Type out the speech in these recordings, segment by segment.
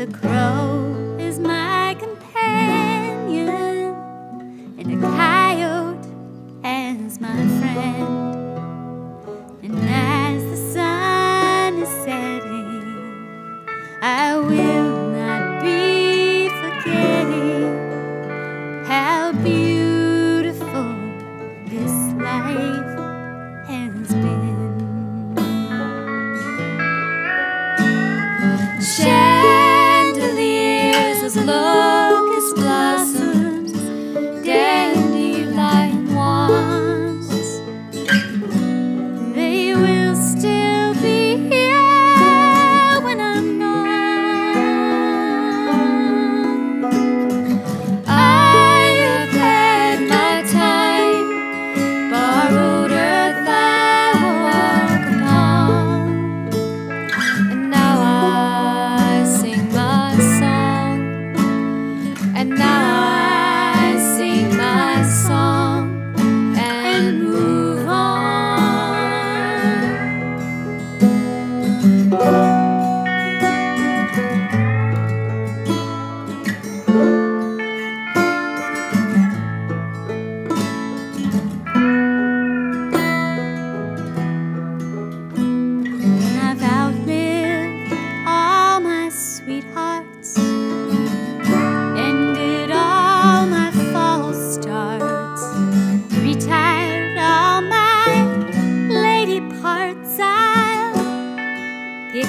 The crow is my companion, and the coyote as my friend. And as the sun is setting, I will. is love.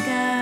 sky.